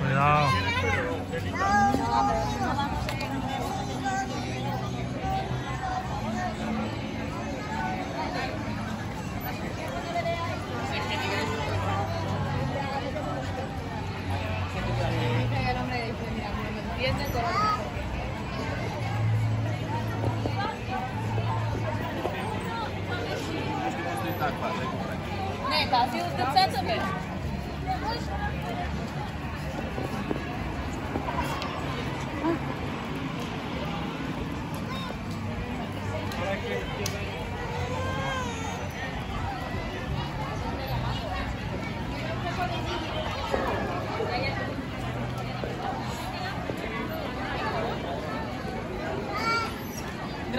cuidado. Neta, si usted está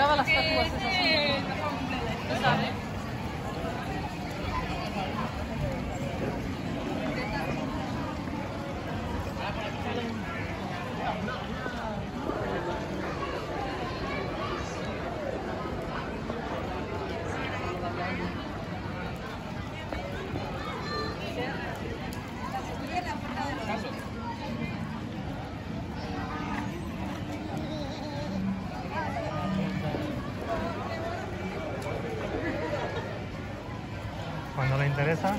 tiraba las estatuas cuando le interesa.